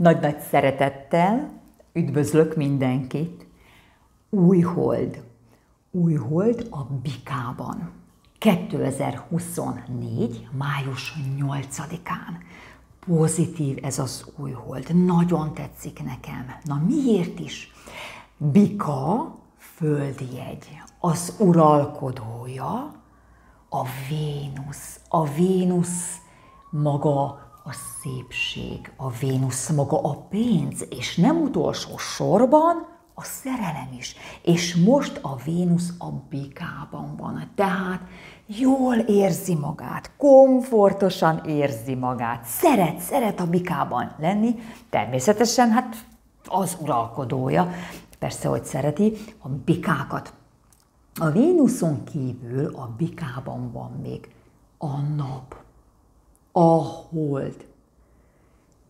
Nagy-nagy szeretettel üdvözlök mindenkit. Új hold. Új hold a Bikában. 2024. május 8-án. Pozitív ez az új hold. Nagyon tetszik nekem. Na miért is? Bika földjegy, az uralkodója, a Vénusz. A Vénusz maga a szépség, a Vénusz maga a pénz, és nem utolsó sorban a szerelem is. És most a Vénusz a bikában van, tehát jól érzi magát, komfortosan érzi magát, szeret, szeret a bikában lenni, természetesen hát az uralkodója, persze, hogy szereti a bikákat. A Vénuszon kívül a bikában van még a nap, a hold,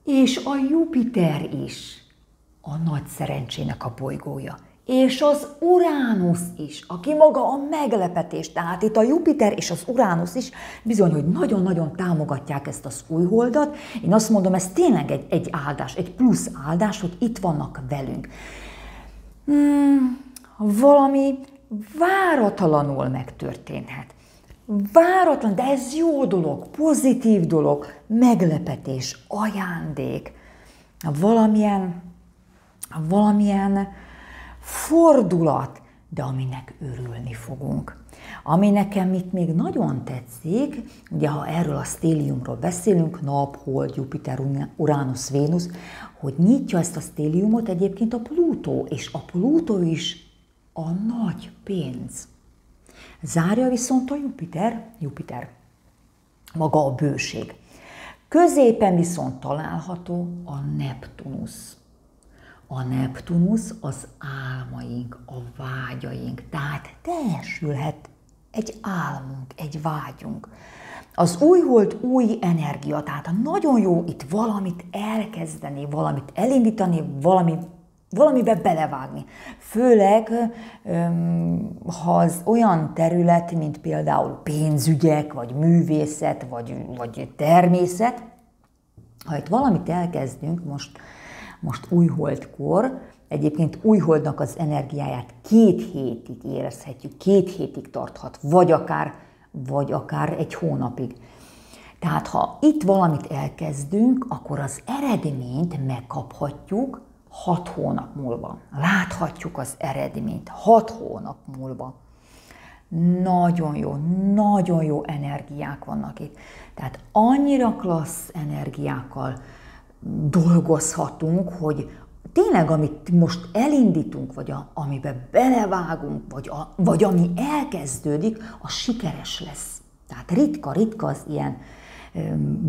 és a Jupiter is a nagy szerencsének a bolygója. És az Uránusz is, aki maga a meglepetés. Tehát itt a Jupiter és az Uránusz is bizony, hogy nagyon-nagyon támogatják ezt az új holdat. Én azt mondom, ez tényleg egy, egy áldás, egy plusz áldás, hogy itt vannak velünk. Hmm, valami váratlanul megtörténhet váratlan, de ez jó dolog, pozitív dolog, meglepetés, ajándék, valamilyen, valamilyen fordulat, de aminek örülni fogunk. Ami nekem itt még nagyon tetszik, ugye ha erről a stéliumról beszélünk, nap, hold, Jupiter, Uranus, Vénusz, hogy nyitja ezt a stéliumot egyébként a Plutó, és a Plutó is a nagy pénz. Zárja viszont a Jupiter, Jupiter, maga a bőség. Középen viszont található a Neptunusz. A Neptunusz az álmaink, a vágyaink, tehát teljesülhet egy álmunk, egy vágyunk. Az új hold új energia, tehát nagyon jó itt valamit elkezdeni, valamit elindítani, valami valamibe belevágni. Főleg, ha az olyan terület, mint például pénzügyek, vagy művészet, vagy, vagy természet, ha itt valamit elkezdünk, most, most újholdkor, egyébként újholdnak az energiáját két hétig érezhetjük, két hétig tarthat, vagy akár, vagy akár egy hónapig. Tehát ha itt valamit elkezdünk, akkor az eredményt megkaphatjuk, hat hónap múlva. Láthatjuk az eredményt hat hónap múlva. Nagyon jó, nagyon jó energiák vannak itt. Tehát annyira klassz energiákkal dolgozhatunk, hogy tényleg, amit most elindítunk, vagy a, amiben belevágunk, vagy, a, vagy ami elkezdődik, az sikeres lesz. Tehát ritka, ritka az ilyen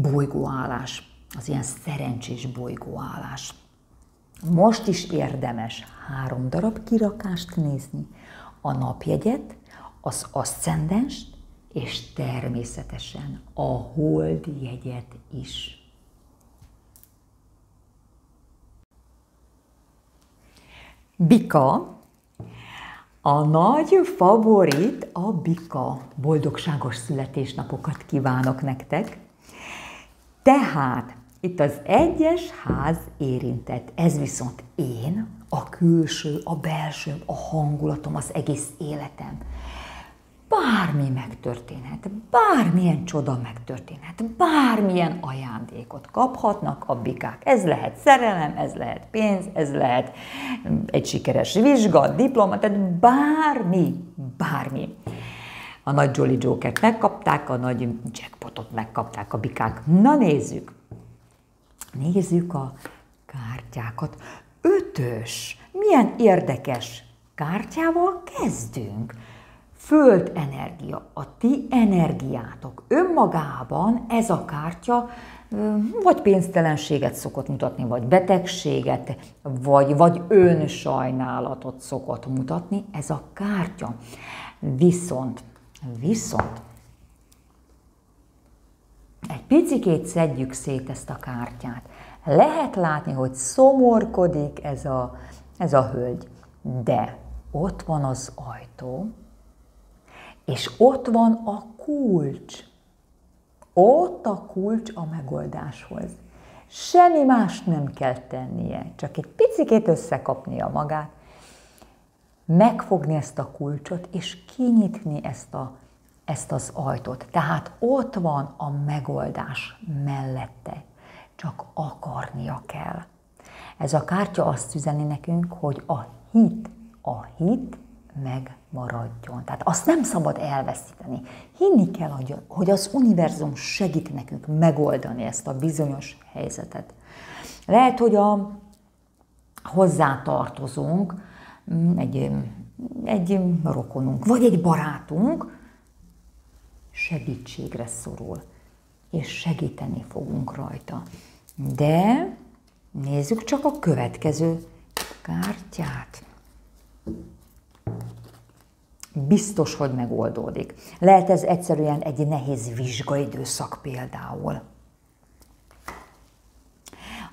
bolygóállás, az ilyen szerencsés bolygóállás. Most is érdemes három darab kirakást nézni, a napjegyet, az aszcendenst, és természetesen a hold jegyet is. Bika, a nagy favorit a bika. Boldogságos születésnapokat kívánok nektek. Tehát itt az egyes ház érintett, ez viszont én, a külső, a belső, a hangulatom, az egész életem. Bármi megtörténhet, bármilyen csoda megtörténhet, bármilyen ajándékot kaphatnak a bikák. Ez lehet szerelem, ez lehet pénz, ez lehet egy sikeres vizsga, diploma, tehát bármi, bármi. A nagy Jolly Joker-t megkapták, a nagy jackpotot megkapták a bikák. Na nézzük! Nézzük a kártyákat. Ötös. Milyen érdekes kártyával kezdünk. Föld energia, a ti energiátok. Önmagában ez a kártya vagy pénztelenséget szokott mutatni, vagy betegséget, vagy, vagy önsajnálatot szokott mutatni, ez a kártya. Viszont, viszont egy picikét szedjük szét ezt a kártyát. Lehet látni, hogy szomorkodik ez a, ez a hölgy, de ott van az ajtó, és ott van a kulcs. Ott a kulcs a megoldáshoz. Semmi más nem kell tennie, csak egy picikét összekapnia magát, megfogni ezt a kulcsot, és kinyitni ezt, a, ezt az ajtót. Tehát ott van a megoldás mellette, csak akarnia kell. Ez a kártya azt üzeni nekünk, hogy a hit, a hit megmaradjon. Tehát azt nem szabad elveszíteni. Hinni kell, hogy az univerzum segít nekünk megoldani ezt a bizonyos helyzetet. Lehet, hogy a hozzátartozunk, mm, egy, egy rokonunk, vagy egy barátunk segítségre szorul, és segíteni fogunk rajta. De nézzük csak a következő kártyát biztos, hogy megoldódik. Lehet ez egyszerűen egy nehéz vizsgaidőszak például.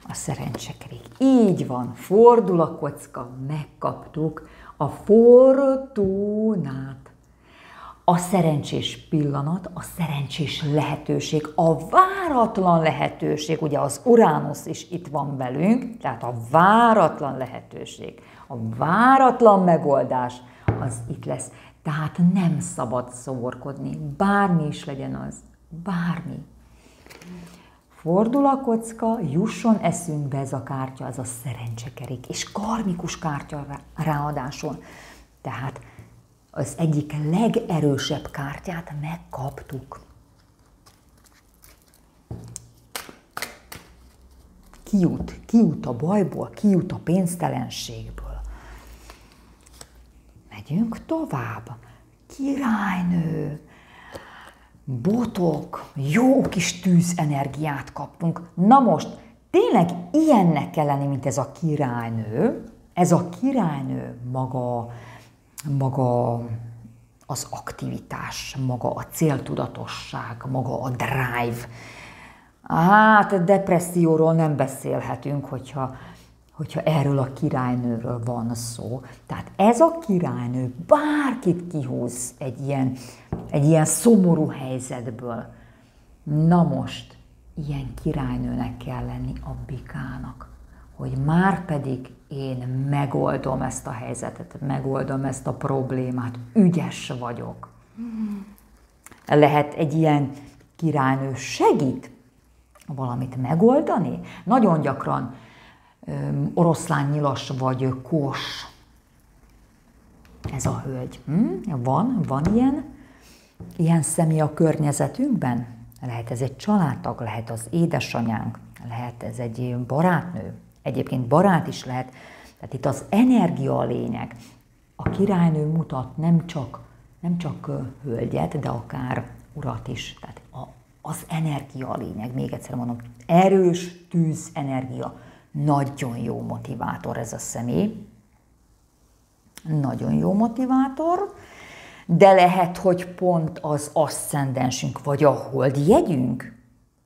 A szerencsekerék. Így van, fordul a kocka, megkaptuk a fortunát. A szerencsés pillanat, a szerencsés lehetőség, a váratlan lehetőség, ugye az Uránusz is itt van velünk, tehát a váratlan lehetőség, a váratlan megoldás, az itt lesz. Tehát nem szabad szórkodni, bármi is legyen az, bármi. Fordul a kocka, jusson eszünkbe ez a kártya, ez a szerencsekerék, és karmikus kártya ráadásul. Tehát az egyik legerősebb kártyát megkaptuk. Kiút, kiút a bajból, kiút a pénztelenségből. Megyünk tovább. Királynő, botok, jó kis tűzenergiát kaptunk. Na most, tényleg ilyennek kell lenni, mint ez a királynő. Ez a királynő maga, maga az aktivitás, maga a céltudatosság, maga a drive. Hát depresszióról nem beszélhetünk, hogyha hogyha erről a királynőről van szó. Tehát ez a királynő bárkit kihúz egy ilyen, egy ilyen szomorú helyzetből. Na most, ilyen királynőnek kell lenni a bikának, hogy már pedig én megoldom ezt a helyzetet, megoldom ezt a problémát, ügyes vagyok. Lehet egy ilyen királynő segít valamit megoldani? Nagyon gyakran oroszlán nyilas vagy kós. Ez a hölgy. Hm? Van, van ilyen, ilyen személy a környezetünkben? Lehet ez egy családtag, lehet az édesanyánk, lehet ez egy barátnő, egyébként barát is lehet. Tehát itt az energia a lényeg. A királynő mutat nem csak, nem csak hölgyet, de akár urat is. Tehát a, az energia a lényeg, még egyszer mondom, erős tűz energia nagyon jó motivátor ez a személy. Nagyon jó motivátor, de lehet, hogy pont az asszendensünk, vagy a hold jegyünk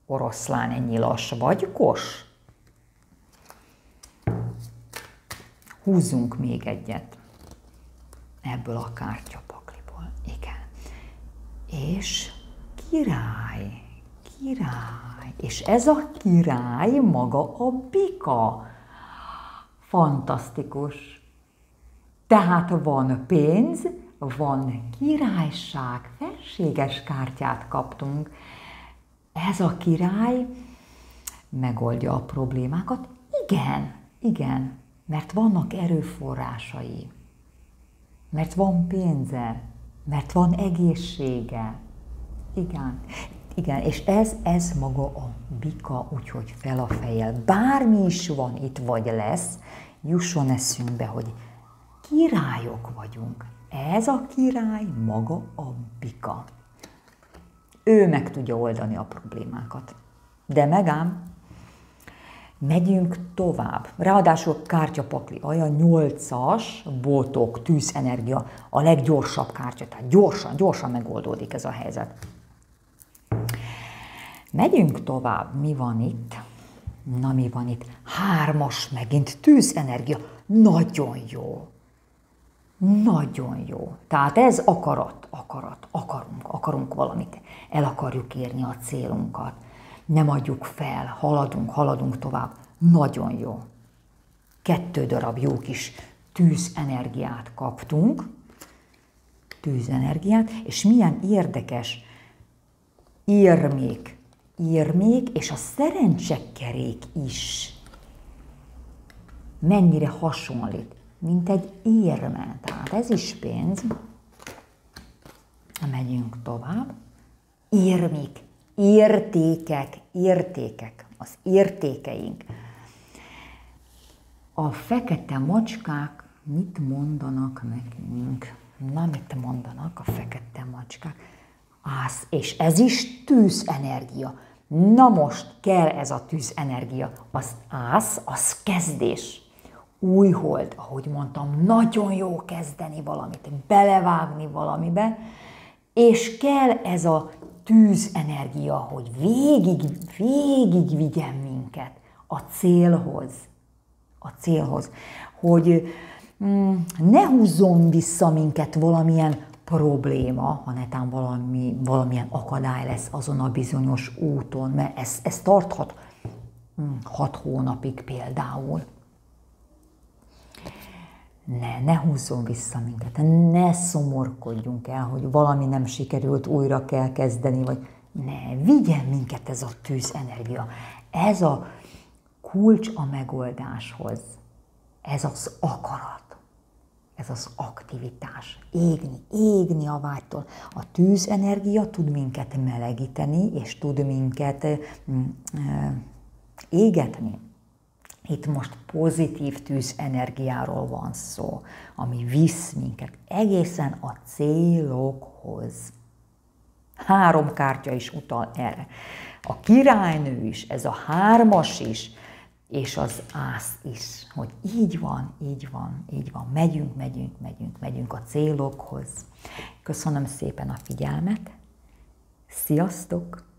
oroszlán ennyi lass, vagy kos. Húzzunk még egyet ebből a kártyapakliból. Igen. És király, király. És ez a király maga a bika. Fantasztikus. Tehát van pénz, van királyság, felséges kártyát kaptunk. Ez a király megoldja a problémákat? Igen, igen, mert vannak erőforrásai, mert van pénze, mert van egészsége. Igen. Igen, és ez, ez maga a bika, úgyhogy fel a fejjel. Bármi is van itt, vagy lesz, jusson eszünkbe, hogy királyok vagyunk. Ez a király maga a bika. Ő meg tudja oldani a problémákat. De megám, megyünk tovább. Ráadásul kártyapakli, olyan nyolcas, botok, tűzenergia, a leggyorsabb kártya, tehát gyorsan, gyorsan megoldódik ez a helyzet. Megyünk tovább. Mi van itt? Na, mi van itt? Hármas megint, tűzenergia. Nagyon jó. Nagyon jó. Tehát ez akarat, akarat, akarunk, akarunk valamit. El akarjuk érni a célunkat. Nem adjuk fel, haladunk, haladunk tovább. Nagyon jó. Kettő darab jó kis tűzenergiát kaptunk, tűzenergiát, és milyen érdekes írmék, írmék, és a szerencsekerék is mennyire hasonlít, mint egy érme. Tehát ez is pénz. Megyünk tovább. Érmék, értékek, értékek, az értékeink. A fekete macskák mit mondanak nekünk? Na, mit mondanak a fekete macskák? Ász, és ez is tűzenergia. Na most kell ez a tűzenergia. Az ász, az kezdés. Új hold, ahogy mondtam, nagyon jó kezdeni valamit, belevágni valamibe, és kell ez a tűzenergia, hogy végig, végig vigyen minket a célhoz. A célhoz. Hogy mm, ne húzzon vissza minket valamilyen probléma, ha netán valami, valamilyen akadály lesz azon a bizonyos úton, mert ez, ez tarthat mm, hat hónapig például. Ne, ne húzzon vissza minket, ne szomorkodjunk el, hogy valami nem sikerült, újra kell kezdeni, vagy ne, vigyen minket ez a tűzenergia. Ez a kulcs a megoldáshoz. Ez az akarat ez az aktivitás. Égni, égni a vágytól. A tűzenergia tud minket melegíteni, és tud minket mm, égetni. Itt most pozitív tűzenergiáról van szó, ami visz minket egészen a célokhoz. Három kártya is utal erre. A királynő is, ez a hármas is, és az ász is, hogy így van, így van, így van, megyünk, megyünk, megyünk, megyünk a célokhoz. Köszönöm szépen a figyelmet, sziasztok!